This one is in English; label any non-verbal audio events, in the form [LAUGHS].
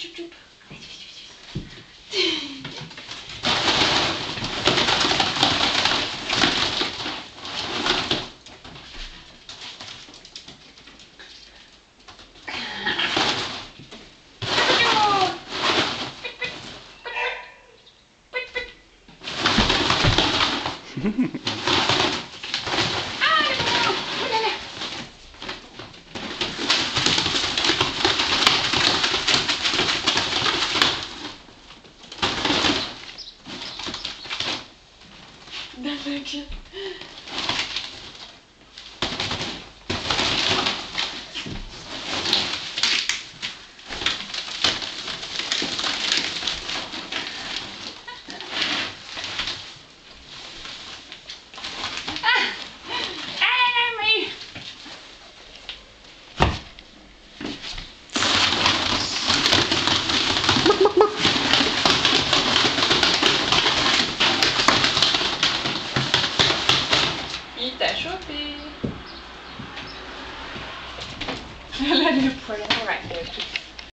Chup, chup. Mm-hmm. [LAUGHS] до ночи Il t'a chopé. Elle a les poils. Alright,